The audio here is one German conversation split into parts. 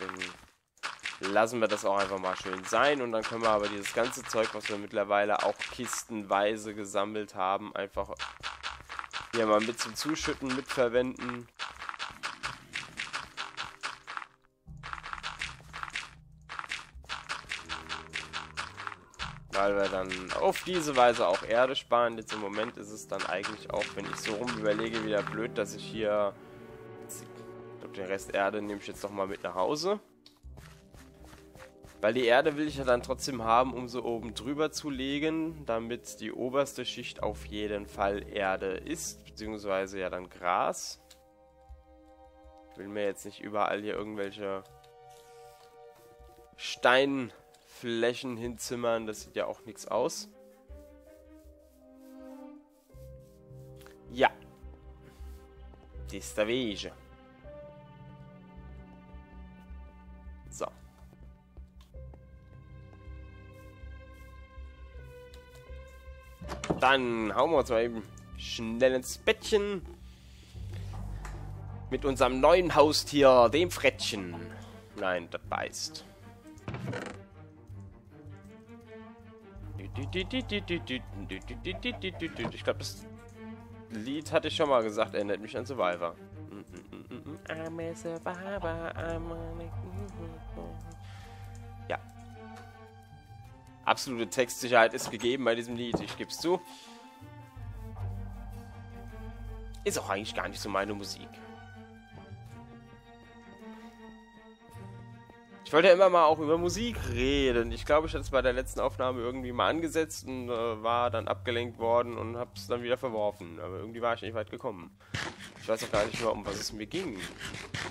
dann lassen wir das auch einfach mal schön sein. Und dann können wir aber dieses ganze Zeug, was wir mittlerweile auch kistenweise gesammelt haben, einfach hier mal mit zum Zuschütten mitverwenden. weil wir dann auf diese Weise auch Erde sparen. Jetzt im Moment ist es dann eigentlich auch, wenn ich so rum überlege, wieder blöd, dass ich hier... Den Rest Erde nehme ich jetzt noch mal mit nach Hause. Weil die Erde will ich ja dann trotzdem haben, um so oben drüber zu legen, damit die oberste Schicht auf jeden Fall Erde ist, beziehungsweise ja dann Gras. Ich will mir jetzt nicht überall hier irgendwelche Stein... Flächen hinzimmern, das sieht ja auch nichts aus. Ja. Desta Wege. Dann hauen wir uns mal eben schnell ins Bettchen. Mit unserem neuen Haustier, dem Frettchen. Nein, das beißt. Ich glaube, das Lied hatte ich schon mal gesagt, erinnert mich an Survivor. I'm a survivor, I'm a... Absolute Textsicherheit ist gegeben bei diesem Lied, ich gebe es zu. Ist auch eigentlich gar nicht so meine Musik. Ich wollte ja immer mal auch über Musik reden. Ich glaube, ich hatte es bei der letzten Aufnahme irgendwie mal angesetzt und äh, war dann abgelenkt worden und habe es dann wieder verworfen. Aber irgendwie war ich nicht weit gekommen. Ich weiß auch gar nicht mehr, um was es mir ging,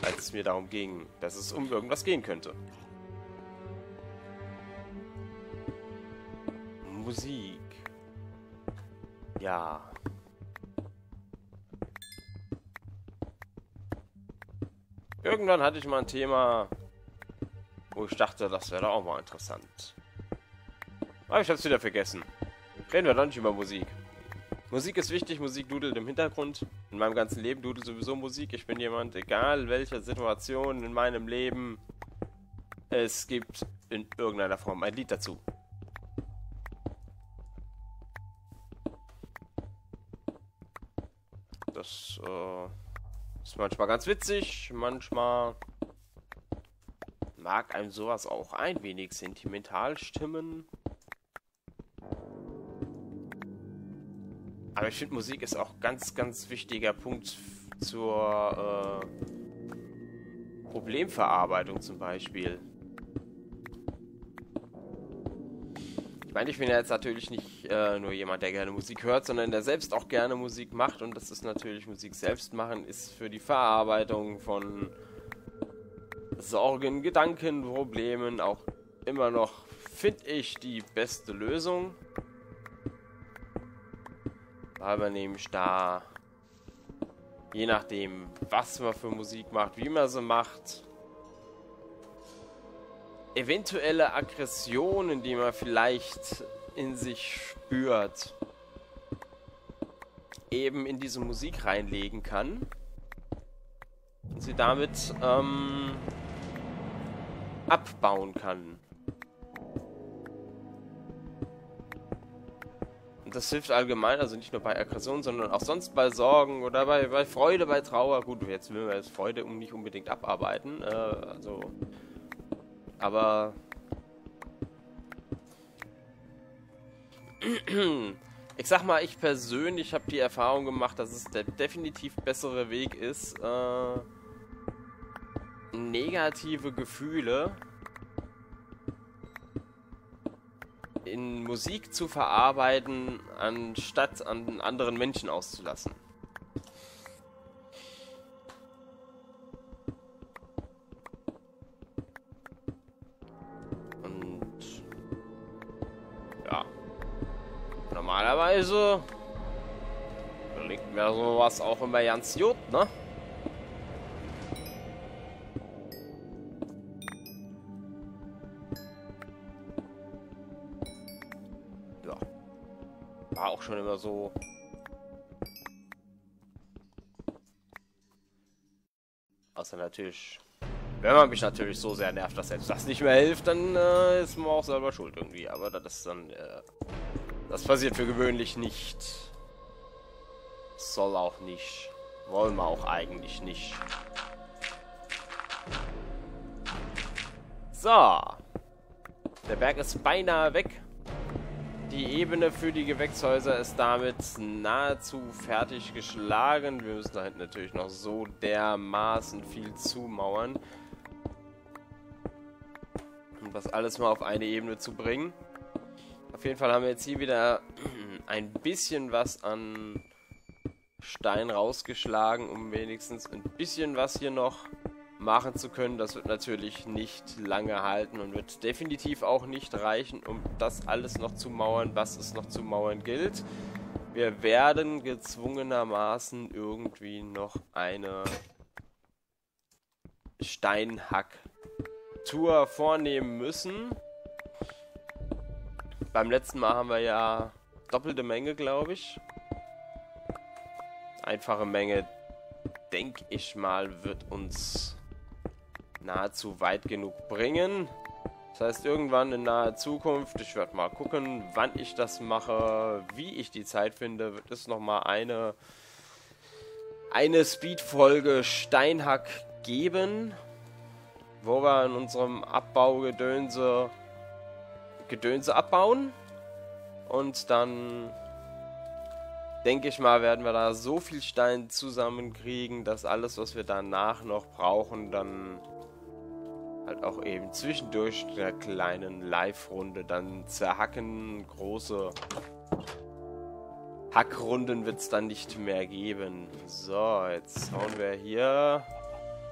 als es mir darum ging, dass es um irgendwas gehen könnte. Musik. Ja. Irgendwann hatte ich mal ein Thema, wo ich dachte, das wäre auch mal interessant. Aber ich hab's wieder vergessen. Reden wir doch nicht über Musik. Musik ist wichtig, Musik dudelt im Hintergrund. In meinem ganzen Leben dudelt sowieso Musik. Ich bin jemand, egal welche Situation in meinem Leben, es gibt in irgendeiner Form ein Lied dazu. Das äh, ist manchmal ganz witzig, manchmal mag einem sowas auch ein wenig sentimental stimmen. Aber ich finde, Musik ist auch ganz, ganz wichtiger Punkt zur äh, Problemverarbeitung zum Beispiel. Meine, ich bin ja jetzt natürlich nicht äh, nur jemand, der gerne Musik hört, sondern der selbst auch gerne Musik macht. Und das ist natürlich Musik selbst machen, ist für die Verarbeitung von Sorgen, Gedanken, Problemen auch immer noch, finde ich, die beste Lösung. Man nämlich da, je nachdem, was man für Musik macht, wie man sie macht, eventuelle Aggressionen, die man vielleicht in sich spürt, eben in diese Musik reinlegen kann. Und sie damit ähm, abbauen kann. Und das hilft allgemein, also nicht nur bei Aggression, sondern auch sonst bei Sorgen oder bei, bei Freude, bei Trauer. Gut, jetzt will man jetzt Freude um nicht unbedingt abarbeiten. Äh, also, aber ich sag mal, ich persönlich habe die Erfahrung gemacht, dass es der definitiv bessere Weg ist, äh, negative Gefühle in Musik zu verarbeiten, anstatt an anderen Menschen auszulassen. Gelingt mir sowas auch immer ganz gut, ne? schon immer so. Außer natürlich Wenn man mich natürlich so sehr nervt, dass selbst das nicht mehr hilft, dann äh, ist man auch selber schuld irgendwie. Aber das ist dann... Äh, das passiert für gewöhnlich nicht. Soll auch nicht. Wollen wir auch eigentlich nicht. So. Der Berg ist beinahe weg. Die Ebene für die Gewächshäuser ist damit nahezu fertig geschlagen. Wir müssen da hinten natürlich noch so dermaßen viel zumauern. Um das alles mal auf eine Ebene zu bringen. Auf jeden Fall haben wir jetzt hier wieder ein bisschen was an Stein rausgeschlagen, um wenigstens ein bisschen was hier noch machen zu können. Das wird natürlich nicht lange halten und wird definitiv auch nicht reichen, um das alles noch zu mauern, was es noch zu mauern gilt. Wir werden gezwungenermaßen irgendwie noch eine Steinhack-Tour vornehmen müssen. Beim letzten Mal haben wir ja doppelte Menge, glaube ich. Einfache Menge, denke ich mal, wird uns nahezu weit genug bringen. Das heißt, irgendwann in naher Zukunft, ich werde mal gucken, wann ich das mache, wie ich die Zeit finde, wird es nochmal eine, eine Speed-Folge Steinhack geben, wo wir in unserem Abbaugedönse Gedönse abbauen und dann denke ich mal, werden wir da so viel Stein zusammenkriegen, dass alles, was wir danach noch brauchen, dann halt auch eben zwischendurch der kleinen Live-Runde dann zerhacken. Große Hackrunden wird es dann nicht mehr geben. So, jetzt hauen wir hier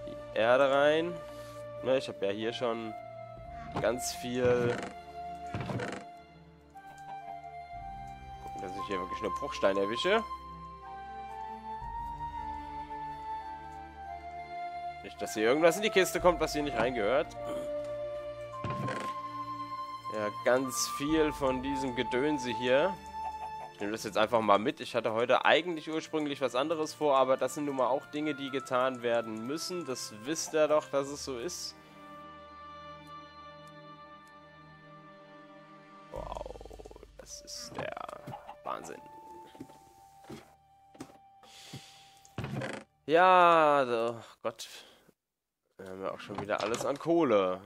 die Erde rein. Ne, ich habe ja hier schon ganz viel... Ich hier wirklich nur Bruchstein erwische. Nicht, dass hier irgendwas in die Kiste kommt, was hier nicht reingehört. Ja, ganz viel von diesem Gedönse hier. Ich nehme das jetzt einfach mal mit. Ich hatte heute eigentlich ursprünglich was anderes vor, aber das sind nun mal auch Dinge, die getan werden müssen. Das wisst ihr doch, dass es so ist. Ja, oh Gott. Wir haben ja auch schon wieder alles an Kohle.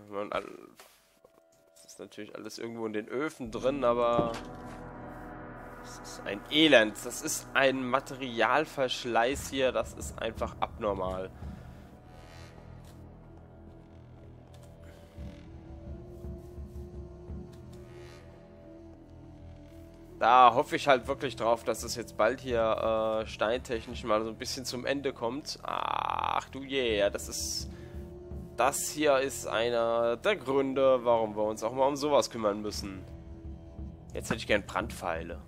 Es ist natürlich alles irgendwo in den Öfen drin, aber... Das ist ein Elend. Das ist ein Materialverschleiß hier. Das ist einfach abnormal. Da hoffe ich halt wirklich drauf, dass es jetzt bald hier äh, steintechnisch mal so ein bisschen zum Ende kommt. Ach du je, yeah, das ist das hier ist einer der Gründe, warum wir uns auch mal um sowas kümmern müssen. Jetzt hätte ich gern Brandpfeile.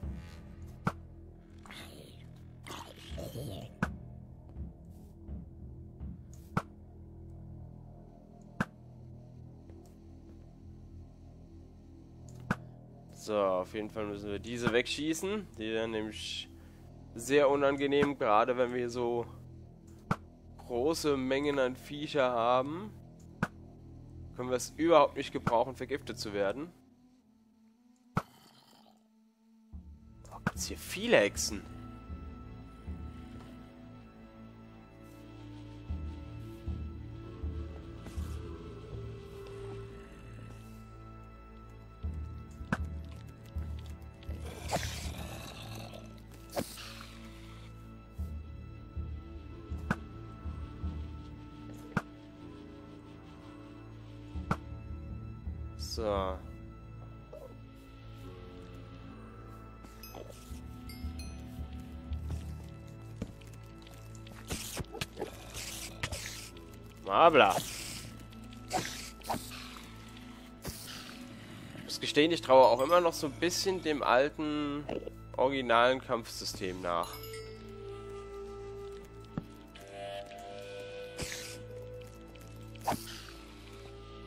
So, auf jeden Fall müssen wir diese wegschießen. Die sind nämlich sehr unangenehm, gerade wenn wir so große Mengen an Viecher haben können wir es überhaupt nicht gebrauchen, vergiftet zu werden. Oh, gibt's hier viele Hexen. So. Mabla. Ich muss gestehen, ich traue auch immer noch so ein bisschen dem alten, originalen Kampfsystem nach.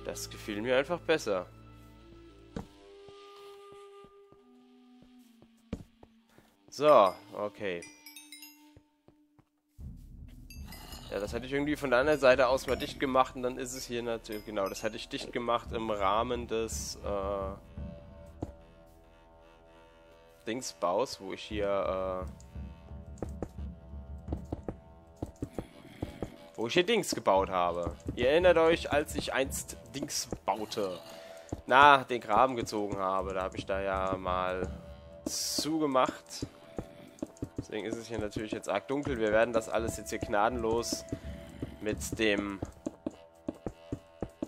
Das gefiel mir einfach besser. So, okay. Ja, das hatte ich irgendwie von der anderen Seite aus mal dicht gemacht und dann ist es hier natürlich, genau, das hatte ich dicht gemacht im Rahmen des, äh, Dingsbaus, wo ich hier, äh, wo ich hier Dings gebaut habe. Ihr erinnert euch, als ich einst Dings baute, na, den Graben gezogen habe, da habe ich da ja mal zugemacht. Deswegen ist es hier natürlich jetzt arg dunkel. Wir werden das alles jetzt hier gnadenlos mit dem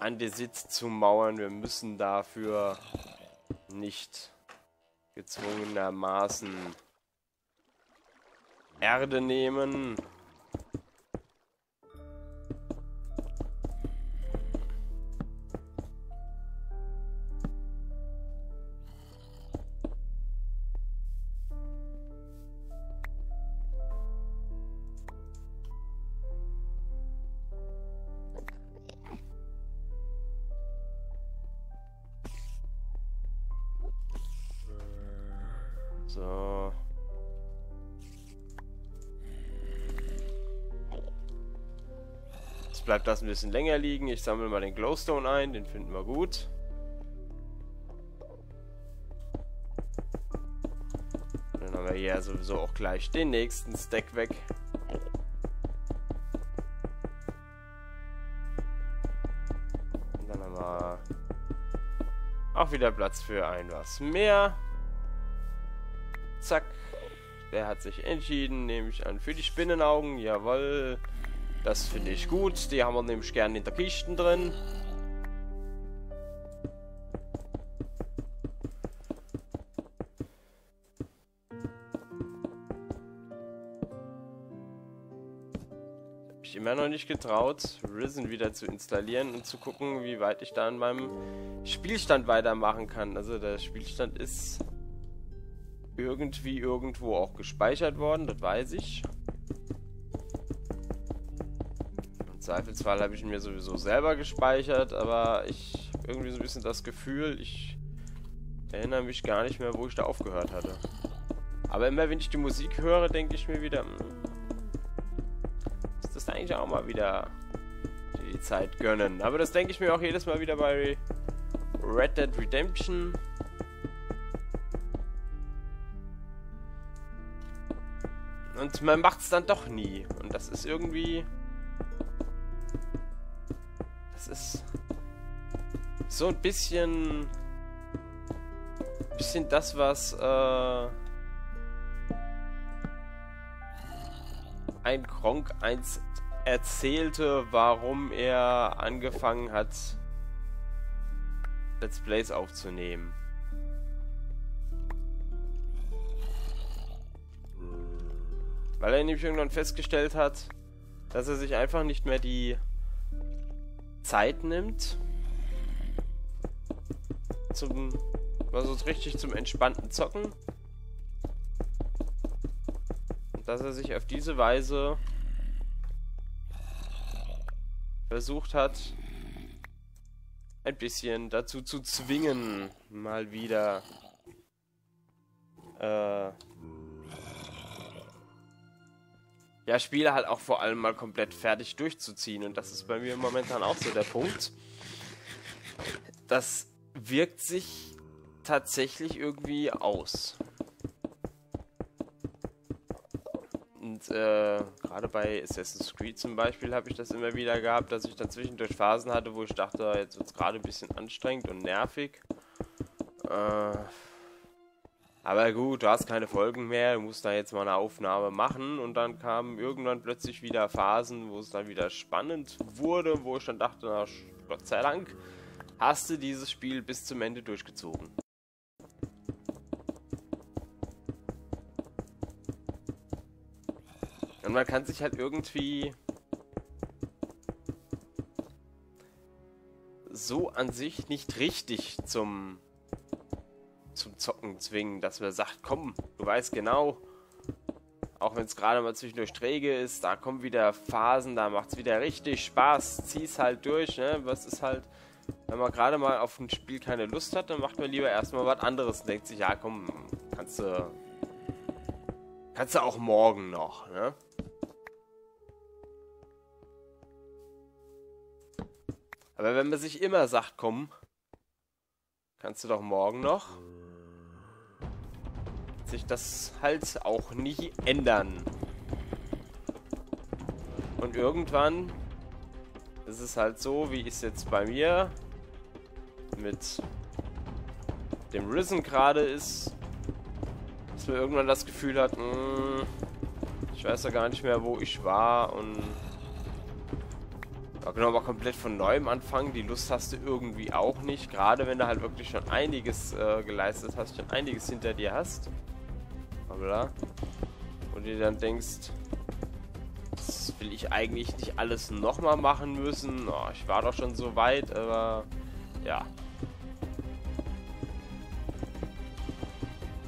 Andesit zu mauern. Wir müssen dafür nicht gezwungenermaßen Erde nehmen. So. Jetzt bleibt das ein bisschen länger liegen. Ich sammle mal den Glowstone ein, den finden wir gut. Dann haben wir hier sowieso auch gleich den nächsten Stack weg. Und dann haben wir auch wieder Platz für ein was mehr. Zack. Der hat sich entschieden, nehme ich an, für die Spinnenaugen. Jawohl. Das finde ich gut. Die haben wir nämlich gerne in der Kiste drin. ich immer noch nicht getraut, Risen wieder zu installieren und zu gucken, wie weit ich da in meinem Spielstand weitermachen kann. Also der Spielstand ist irgendwie irgendwo auch gespeichert worden, das weiß ich. Im Zweifelsfall habe ich ihn mir sowieso selber gespeichert, aber ich habe irgendwie so ein bisschen das Gefühl, ich erinnere mich gar nicht mehr, wo ich da aufgehört hatte. Aber immer wenn ich die Musik höre, denke ich mir wieder, hm, ist das eigentlich auch mal wieder die Zeit gönnen. Aber das denke ich mir auch jedes Mal wieder bei Red Dead Redemption. Und man macht es dann doch nie. Und das ist irgendwie... Das ist... So ein bisschen... Bisschen das, was... Äh, ein Kronk einst erzählte, warum er angefangen hat, Let's Plays aufzunehmen. Weil er nämlich irgendwann festgestellt hat, dass er sich einfach nicht mehr die Zeit nimmt zum also richtig zum entspannten Zocken. Und dass er sich auf diese Weise versucht hat, ein bisschen dazu zu zwingen, mal wieder äh, ja, Spiele halt auch vor allem mal komplett fertig durchzuziehen. Und das ist bei mir momentan auch so der Punkt. Das wirkt sich tatsächlich irgendwie aus. Und äh, gerade bei Assassin's Creed zum Beispiel habe ich das immer wieder gehabt, dass ich dann zwischendurch Phasen hatte, wo ich dachte, jetzt wird es gerade ein bisschen anstrengend und nervig. Äh, aber gut, du hast keine Folgen mehr, du musst da jetzt mal eine Aufnahme machen und dann kamen irgendwann plötzlich wieder Phasen, wo es dann wieder spannend wurde, wo ich dann dachte, na Gott sei Dank, hast du dieses Spiel bis zum Ende durchgezogen. Und man kann sich halt irgendwie so an sich nicht richtig zum zum Zocken zwingen, dass man sagt, komm, du weißt genau, auch wenn es gerade mal zwischendurch träge ist, da kommen wieder Phasen, da macht es wieder richtig Spaß, zieh's halt durch, ne? Was ist halt, wenn man gerade mal auf ein Spiel keine Lust hat, dann macht man lieber erstmal was anderes und denkt sich, ja komm, kannst du, kannst du auch morgen noch, ne? Aber wenn man sich immer sagt, komm, kannst du doch morgen noch, sich das halt auch nie ändern. Und irgendwann ist es halt so, wie es jetzt bei mir mit dem Risen gerade ist, dass man irgendwann das Gefühl hat, mh, hm, ich weiß ja gar nicht mehr, wo ich war und da genau mal komplett von neuem anfangen. Die Lust hast du irgendwie auch nicht, gerade wenn du halt wirklich schon einiges äh, geleistet hast, schon einiges hinter dir hast. Aber Und dir dann denkst, das will ich eigentlich nicht alles nochmal machen müssen. Oh, ich war doch schon so weit, aber ja.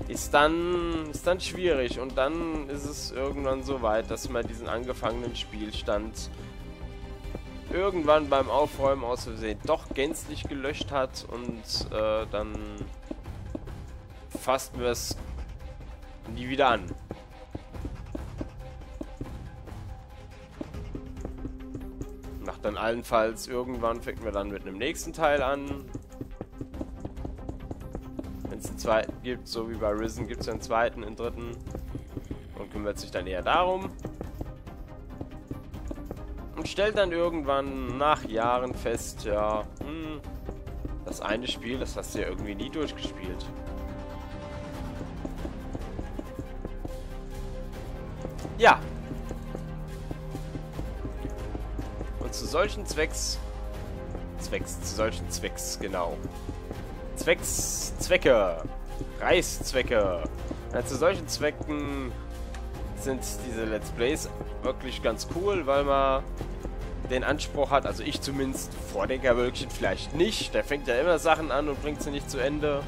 Ist dann, ist dann schwierig und dann ist es irgendwann so weit, dass man diesen angefangenen Spielstand irgendwann beim Aufräumen aus Versehen doch gänzlich gelöscht hat und äh, dann fassen wir es nie wieder an. Macht dann allenfalls irgendwann, fängt wir dann mit einem nächsten Teil an wenn es einen zweiten gibt, so wie bei Risen, gibt es einen zweiten, einen dritten und kümmert sich dann eher darum. Und stellt dann irgendwann nach Jahren fest, ja, hm, das eine Spiel, das hast du ja irgendwie nie durchgespielt. Ja. Und zu solchen Zwecks... Zwecks, zu solchen Zwecks, genau. Zwecks, Zwecke, Reißzwecke. Ja, zu solchen Zwecken sind diese Let's Plays wirklich ganz cool, weil man den Anspruch hat, also ich zumindest, Vordenkerwölkchen vielleicht nicht, der fängt ja immer Sachen an und bringt sie nicht zu Ende,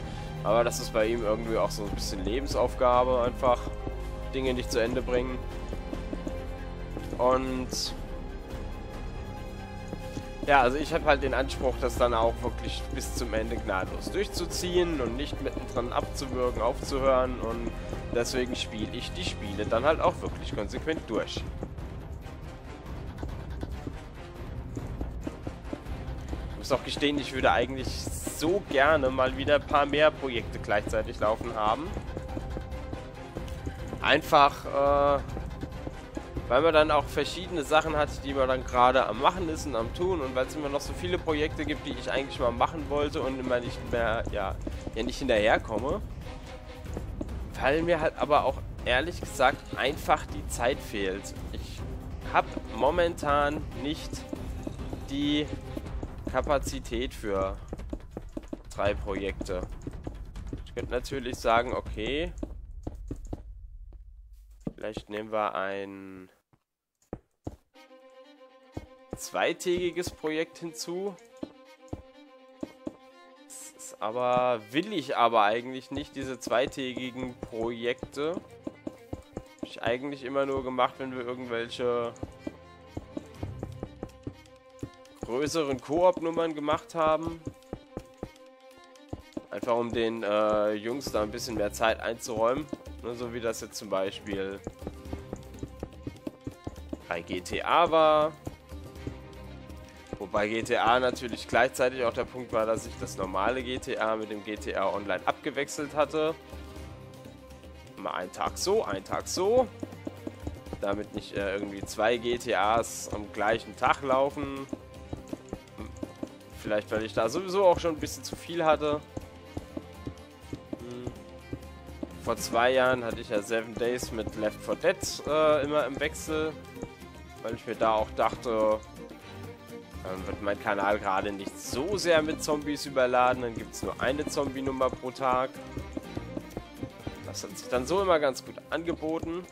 aber das ist bei ihm irgendwie auch so ein bisschen Lebensaufgabe, einfach Dinge nicht zu Ende bringen. Und ja, also ich habe halt den Anspruch, das dann auch wirklich bis zum Ende gnadenlos durchzuziehen und nicht mittendrin abzuwürgen, aufzuhören und deswegen spiele ich die Spiele dann halt auch wirklich konsequent durch. Ich muss auch gestehen, ich würde eigentlich so gerne mal wieder ein paar mehr Projekte gleichzeitig laufen haben. Einfach, äh, weil man dann auch verschiedene Sachen hat, die man dann gerade am Machen ist und am Tun und weil es immer noch so viele Projekte gibt, die ich eigentlich mal machen wollte und immer nicht mehr, ja, ja nicht hinterherkomme. Weil mir halt aber auch ehrlich gesagt einfach die Zeit fehlt. Ich habe momentan nicht die Kapazität für drei Projekte. Ich könnte natürlich sagen, okay, vielleicht nehmen wir ein zweitägiges Projekt hinzu. aber will ich aber eigentlich nicht, diese zweitägigen Projekte. Hab ich eigentlich immer nur gemacht, wenn wir irgendwelche größeren Koop-Nummern gemacht haben. Einfach um den äh, Jungs da ein bisschen mehr Zeit einzuräumen. Ne, so wie das jetzt zum Beispiel bei GTA war. Wobei GTA natürlich gleichzeitig auch der Punkt war, dass ich das normale GTA mit dem GTA Online abgewechselt hatte. Mal einen Tag so, einen Tag so. Damit nicht äh, irgendwie zwei GTAs am gleichen Tag laufen. Vielleicht, weil ich da sowieso auch schon ein bisschen zu viel hatte. Vor zwei Jahren hatte ich ja Seven Days mit Left 4 Dead äh, immer im Wechsel. Weil ich mir da auch dachte, dann wird mein Kanal gerade nicht so sehr mit Zombies überladen. Dann gibt es nur eine Zombie-Nummer pro Tag. Das hat sich dann so immer ganz gut angeboten.